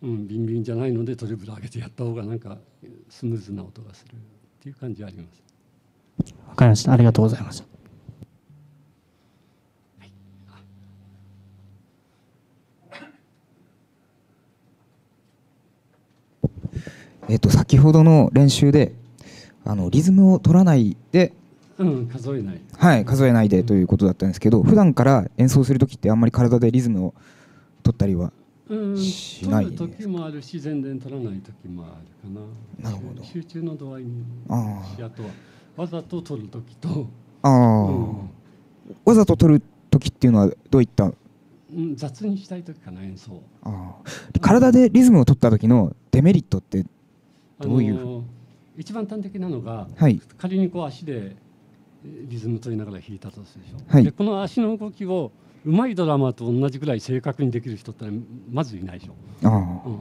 うん、ビンビンじゃないのでトレブル上げてやった方がなんかスムーズな音がするっていう感じはあります。わかりました。ありがとうございましたえっと先ほどの練習であのリズムを取らないで、うん、数えない。はい、数えないでということだったんですけど普段から演奏する時ってあんまり体でリズムを取ったりはうん、しない取る時もあるし全然取らない時もあるかな。なるほど。集中の度合いにあとはわざと取る時と、ああ。ー、うん。わざと取る時っていうのはどういった？うん、雑にしたい時かな演奏。あー体でリズムを取った時のデメリットってどういう？一番端的なのが、はい。仮にこう足でえリズム取りながら弾いたとするでしょ、はい。でこの足の動きをうまいドラマーと同じぐらい正確にできる人ってまずいないでしょ、あうん、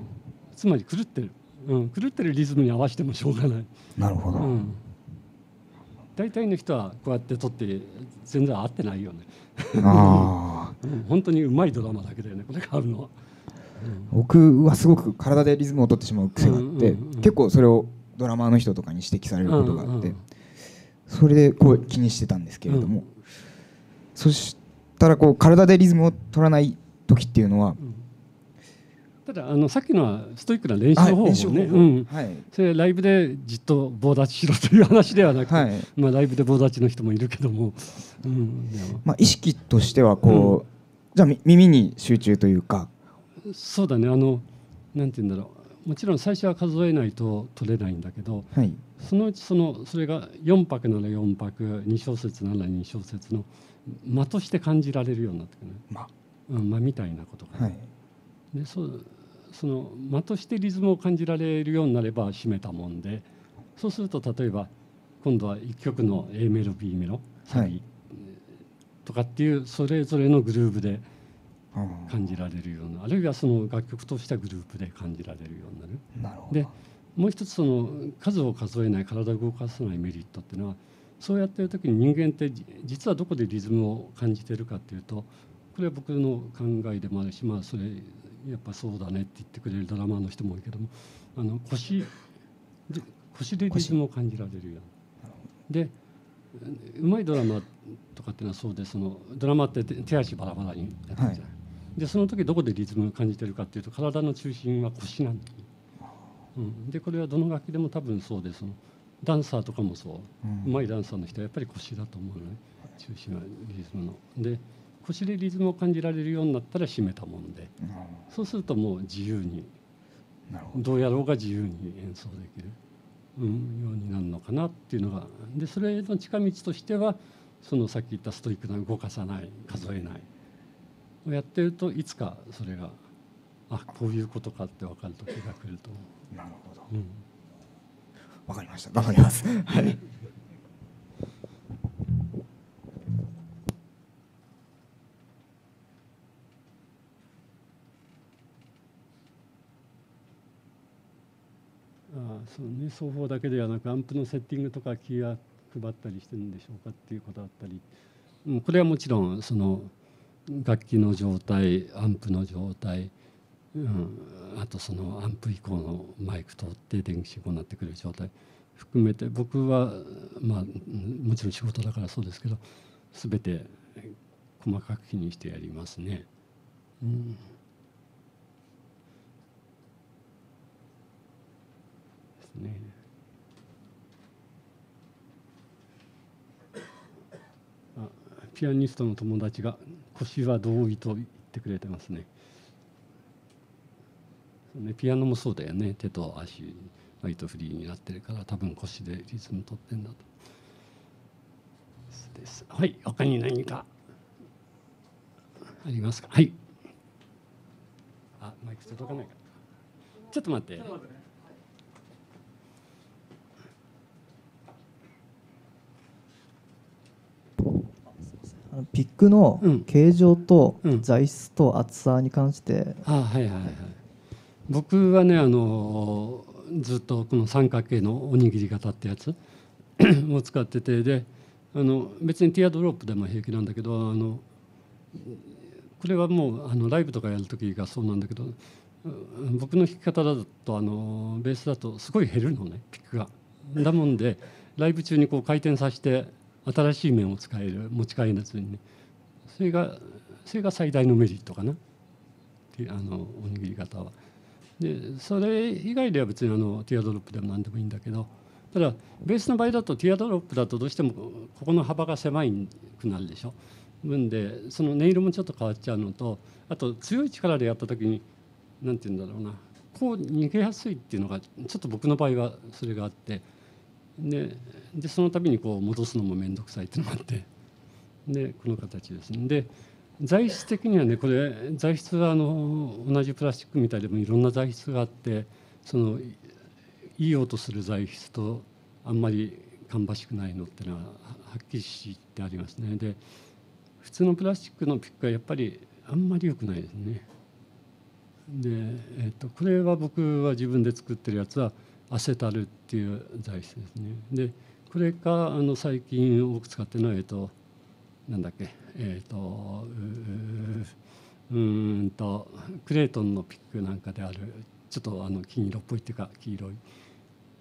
つまり狂ってる、うん、狂ってるリズムに合わせてもしょうがない、あなるほど、うん、大体の人はこうやって取って全然合ってないよね、あ 本当にうまいドラマだけだよね。これがあるのは、うん。僕はすごく体でリズムを取ってしまう癖があって、うんうんうん結構それをドラマーの人とかに指摘されることがあって、うんうんそれでこう気にしてたんですけれども、うん。そしたらこう体でリズムを取らない時っていうのは、ただあのさっきのはストイックな練習方法ね、方法。うん、はい。それライブでじっと棒立ちしろという話ではなくて、はい。まあ、ライブで棒立ちの人もいるけども、うん、まあ、意識としてはこう、じゃあみ耳に集中というか。そうだねあのなんて言うんだろう。もちろん最初は数えないと取れないんだけどはい。そのうちそのそれが4拍なら4拍2小節なら2小節の間として感じられるようになってくる。ね間うん、間みたいなことが、はいでそうその間としてリズムを感じられるようになれば締めたもんでそうすると例えば今度は1曲の A メロ B メロサビ、はいとかっていうそれぞれのグルーヴで感じられるようなあるいはその楽曲としたグループで感じられるようになる。なるほど。でもう一つその数を数えない体を動かさないメリットっていうのはそうやってる時に人間ってじ実はどこでリズムを感じてるかっていうとこれは僕の考えでもあるしまあそれやっぱそうだねって言ってくれるドラマーの人も多いけどもあの腰で腰でリズムを感じられるようなでうまいドラマとかっていうのはそうでそのドラマって手手足バラバラにやってるじゃない、でその時どこでリズムを感じてるかっていうと体の中心は腰なんだ、うん、でこれはどの楽器でも多分そうでそのダンサーとかもそう、うまいダンサーの人はやっぱり腰だと思うのね。中心はリズムの。で腰でリズムを感じられるようになったら締めたもんで。そうするともう自由に。ど。うやろうが自由に演奏できる、うん、ようになるのかなっていうのが。でそれの近道としてはそのさっき言ったストイックな動かさない数えない。をやってるといつかそれがあこういうことかって分かる時が来ると思う。なるほど。うん。わかりました。頑張ります。はいああそうね双方だけではなくアンプのセッティングとか気が配ったりしてるんでしょうかっていうことだったり、う、これはもちろんその楽器の状態アンプの状態、うん、あとそのアンプ以降のマイク通って電気信号になってくる状態含めて僕はまあもちろん仕事だからそうですけど全て細かく気にしてやりますね。うんですね。あピアニストの友達が腰は同意と言ってくれてますね。ねピアノもそうだよね手と足割とフリーになってるから多分腰でリズム取ってんだと。ですはい他に何か？ありますか？はい。あマイク届かないかちょっと待って。あのピックのうん。形状とうん。材質と厚さに関して、あはいはいはい。僕はねあのずっとこの三角形のおにぎり型ってやつ を使っててであの別にティアドロップでも平気なんだけどあのこれはもうあのライブとかやる時がそうなんだけどうん僕の弾き方だとあのベースだとすごい減るのねピックが。だもんでライブ中にこう回転させて新しい面を使える持ち帰らずにねそれがそれが最大のメリットかなあのおにぎり型は。でそれ以外では別にあのティアドロップでも何でもいいんだけどただベースの場合だとティアドロップだとどうしてもここの幅が狭いくなるでしょ。分でその音色もちょっと変わっちゃうのとあと強い力でやった時に何て言うんだろうなこう逃げやすいっていうのがちょっと僕の場合はそれがあってででその度にこう戻すのも面倒くさいっていうのがあってでこの形ですね。で材質的にはねこれ材質はあの同じプラスチックみたいでもいろんな材質があってそのいい音する材質とあんまり芳しくないのっていうのはははっきりしてありますね。で普通のプラスチックのピックはやっぱりあんまり良くないですね。で、えっとこれは僕は自分で作ってるやつはアセタルっていう材質ですね。でこれかあの最近多く使ってるのはえっとなんだっけえっ、とうんとクレートンのピックなんかであるちょっとあの金色っぽいっていうか黄色い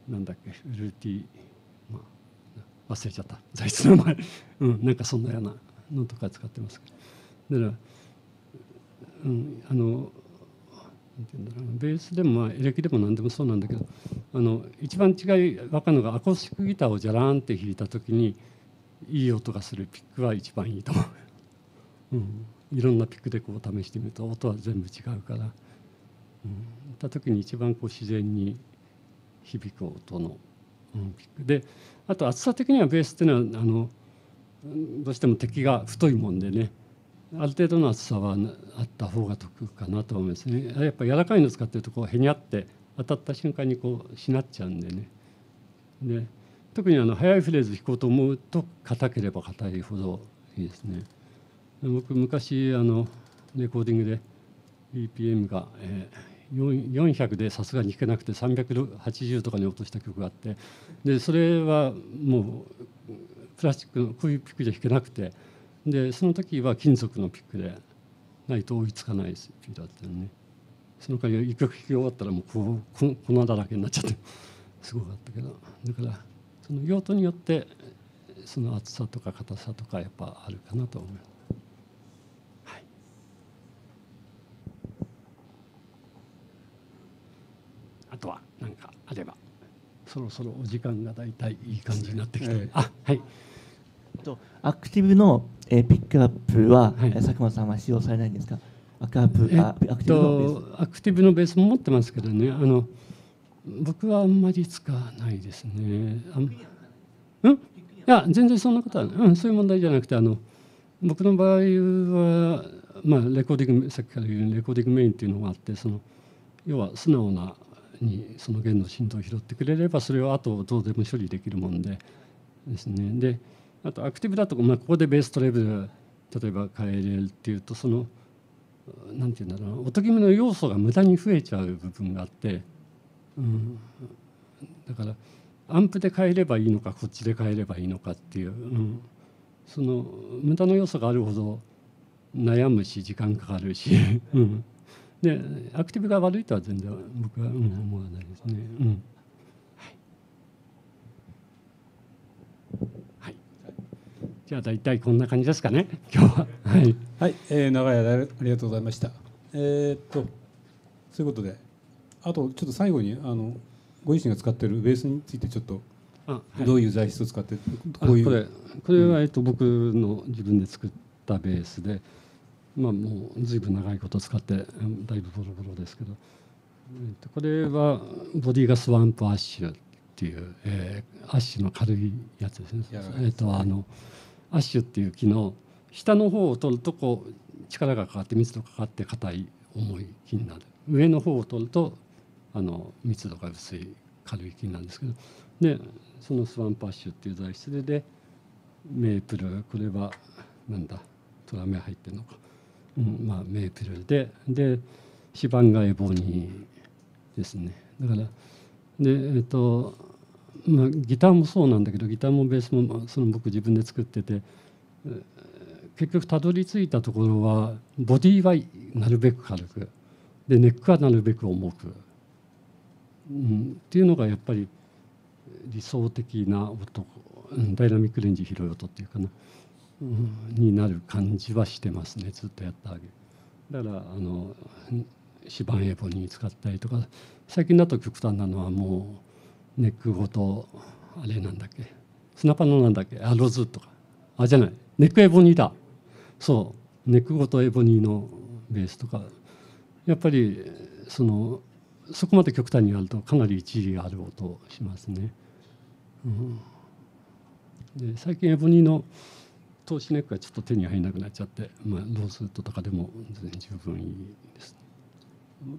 なんだっけウルティ、まあ、忘れちゃった。材質の前。うんなんかそんなようなのとか使ってます。だから、うん、あのベースでもまあエレキでも何でもそうなんだけどあの一番違い分かるのがアコースティックギターをじゃらんって弾いた時にいい音がするピックは一番いいと思う。うん、いろんなピックでこう試してみると音は全部違うから、うん、た時に一番こう自然に響く音の、うん、ピック。であと厚さ的にはベースっていうのはあのどうしても敵が太いもんでね。ある程度の厚さはあった方が得かなと思いますね。やっぱ柔らかいの使ってるとこうへにゃって当たった瞬間にこうしなっちゃうんでね。で特にあの速いフレーズ弾こうと思うと硬ければ硬いほどいいですね。僕昔あのレコーディングで BPM が、えー、4 400でさすがに弾けなくて380とかに落とした曲があって。でそれはもうプラスチックのこういうピックじゃ弾けなくて。でその時は金属のピックでないと追いつかないスピードだったよね。その代わり一曲弾き終わったらもうこ粉だらけになっちゃって すごかったけど。だからその用途によってその厚さとか硬さとかやっぱあるかなと思います。はい。あとは何かあればそろそろお時間がだいたいいい感じになってきて、ええ。あはいとアクティブの、えーピックアップは、はい。えー佐久間さんは使用されないんですか？アクアップ、えあアクテっィブのベース？とアクティブのベースも持ってますけどね。あの僕はあんまり使わないですね。あんうん？いや全然そんなことはない、うん、そういう問題じゃなくてあの僕の場合は、まあ、レコーディングさっきから言うレコーディングメインっていうのがあってその要は素直なにその弦の振動を拾ってくれればそれをあとどうでも処理できるもんでですね。であとアクティブだと、まあ、ここでベーストレベル例えば変えれるっていうとそのなんていうんだろう音決めの要素が無駄に増えちゃう部分があって、うん、だからアンプで変えればいいのかこっちで変えればいいのかっていう、うん、その無駄の要素があるほど悩むし時間かかるし、うん、でアクティブが悪いとは全然僕は、思わないですね。うんはい、じゃあ大体こんな感じですかね今日は。はいはい、えー、長い間ありがとうございました。えーっとそういうことで、あとちょっと最後にあのご自身が使っているベースについてちょっとあはいどういう材質を使ってあこういうこれこれはえっと僕の自分で作ったベースで、まあもうずいぶん長いこと使ってうんだいぶボロボロですけど、えっとこれはボディがスワンプアッシュっていう、えーアッシュの軽いやつですね。えっとあのアッシュっていう木の下の方を取るとこう力がかかって密度がかかって硬い重い木になる。上の方を取るとあの密度が薄い軽い木なんですけどでそのスワンパッシュっていう材質ででメープルこれはなんだトラメ入ってるのか、うん、まあメープルでで指板がエボニーですねだからでえっとまあギターもそうなんだけどギターもベースもまあその僕自分で作ってて結局たどり着いたところはボディはなるべく軽くでネックはなるべく重く、うん、っていうのがやっぱり理想的な音ダイナミックレンジ広い音っていうかな、うん、になる感じはしてますねずっとやったわけだからあの指板エボに使ったりとか最近だと極端なのはもうネックごとあれなんだっけ？スナパのなんだっけ？あロズとか。あじゃない。ネックエボニーだ。そう。ネックごとエボニーのベースとか。やっぱりそのそこまで極端にやるとかなり一理ある音しますね。うん、で最近エボニーの投資ネックがちょっと手に入らなくなっちゃって、まあ、ロースウッドとかでも全然十分いいです。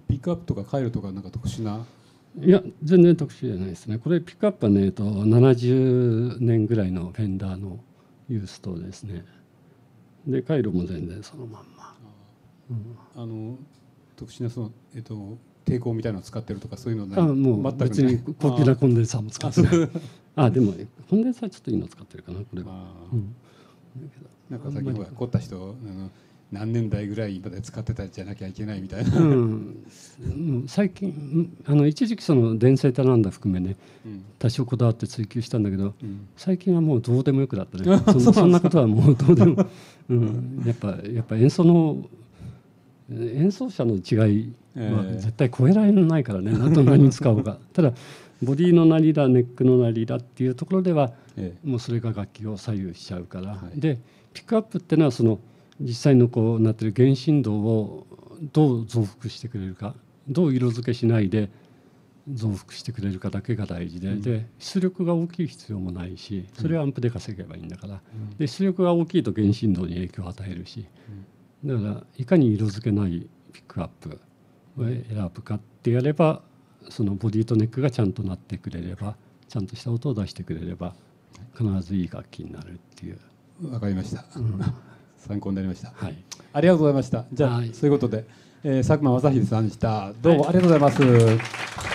ピックアップとか回路とかなんか特殊ないや全然特殊じゃないですね。これピックアップはねえっと70年ぐらいのフェンダーのユーストですね。で回路も全然そのまんま、うん。あの特殊なそのえっと抵抗みたいなのを使ってるとかそういうのねあもう別に高級なコンデンサーも使ってない。あでもコンデンサーちょっといいの使ってるかなこれは、うん。なんか最近ほら凝った人あの何年代ぐらいまで使ってたじゃなきゃいけないみたいな、うん、うん。最近うん。あの一時期その電線タランダ含めねうん。多少こだわって追求したんだけど、うん。最近はもうどうでもよくなったね。そんなことはもうどうでも、うん、やっぱやっぱ演奏の演奏者の違いはええ。絶対超えられないからね、何と何に使おうが ただボディのなりだネックのなりだっていうところではえもうそれが楽器を左右しちゃうから、はい。でピックアップっていうのはその実際のこうなってる原振動をどう増幅してくれるかどう色付けしないで増幅してくれるかだけが大事で,、で出力が大きい必要もないしそれはアンプで稼げばいいんだから、で出力が大きいと原振動に影響を与えるし、だからいかに色付けないピックアップを選ぶかってやればそのボディとネックがちゃんとなってくれればちゃんとした音を出してくれれば必ずいい楽器になるっていう。えわかりました、参考になりました、はい。ありがとうございました。じゃあ、はい。そういうことで、えー佐久間正秀さんでした。どうもありがとうございます、